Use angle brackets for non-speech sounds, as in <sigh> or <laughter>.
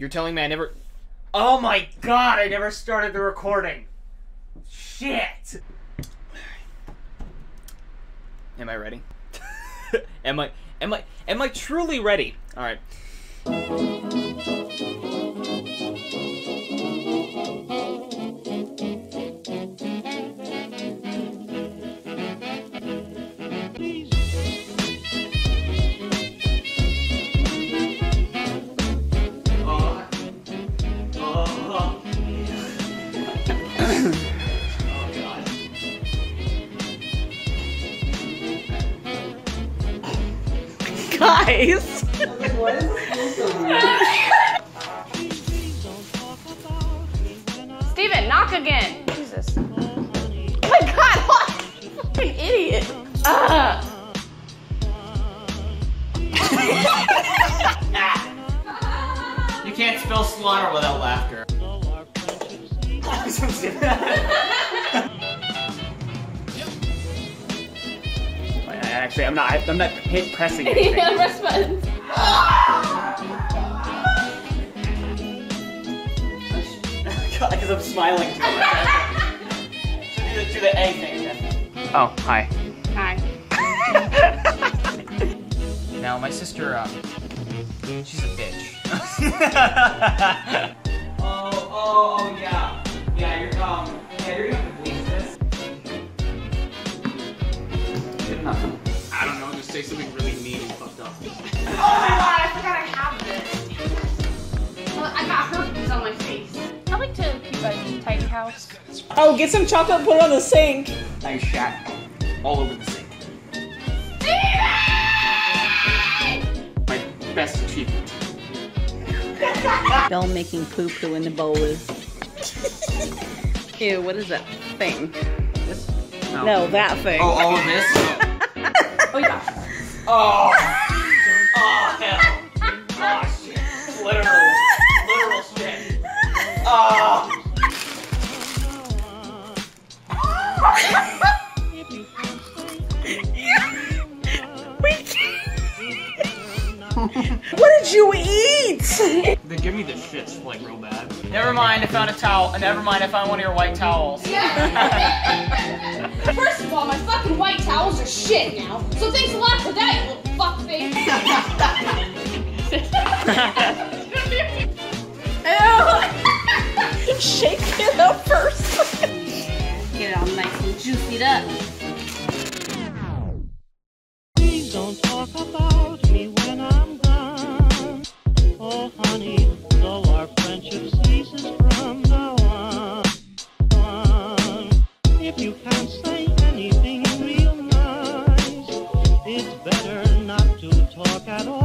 You're telling me I never. Oh my god, I never started the recording. Shit. Am I ready? <laughs> am I? Am I? Am I truly ready? All right. Oh. Guys! Steven, knock again. Jesus. Oh my god, what? Fucking idiot. Ah. You can't spell slaughter without laughter. <laughs> <laughs> Actually, I'm not. I'm not hit pressing <laughs> anything. yeah, press buttons. Because <laughs> I'm smiling too much. do, the, do the A thing again. Oh, hi. Hi. <laughs> Now, my sister, um, she's a bitch. Oh, oh, oh, yeah. Yeah, you're, um, yeah, you're gonna have to bleep this. Good enough. Say something really mean and fucked up. Oh my god, I forgot I have this. Well, I got herpes on my face. I like to keep a tidy house. Oh, get some chocolate, put it on the sink. Nice shat all over the sink. My best achievement. Bell making poo poo in the bowl is. <laughs> Ew, what is that thing? This? No, that thing. Oh, all of this? <laughs> Oh yeah. Oh. oh! Oh, hell. Oh, shit. Literal. Literal shit. Oh! oh. <laughs> What did you eat? They give me the shits like real bad. Never mind, I found a towel. Never mind, I found one of your white towels. Yeah. <laughs> First of all, my fucking white towels are shit now. So thanks a lot for that, you little fuckface. Ew. <laughs> <laughs> Shake it up first. Get it all nice and juiced up. Please don't talk about anything